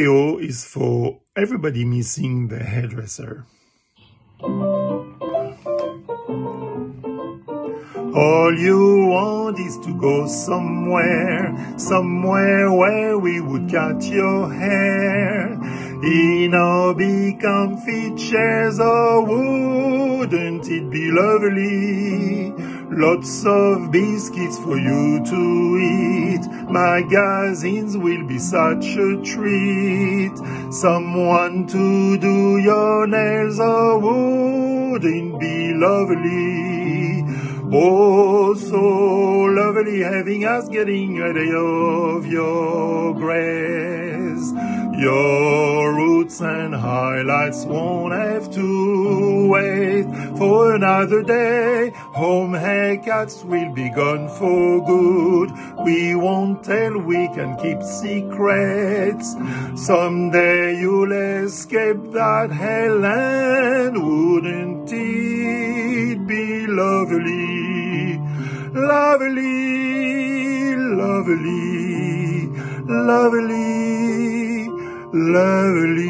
video is for everybody missing the hairdresser. All you want is to go somewhere, somewhere where we would cut your hair. In our big comfy chairs, oh, wouldn't it be lovely? Lots of biscuits for you to eat. Magazines will be such a treat. Someone to do your nails, oh, wouldn't be lovely? Oh, so lovely having us getting ready of your grace. Your and highlights won't have to wait for another day. Home haircuts will be gone for good. We won't tell, we can keep secrets. Someday you'll escape that hell and wouldn't it be lovely? Lovely, lovely, lovely lovely.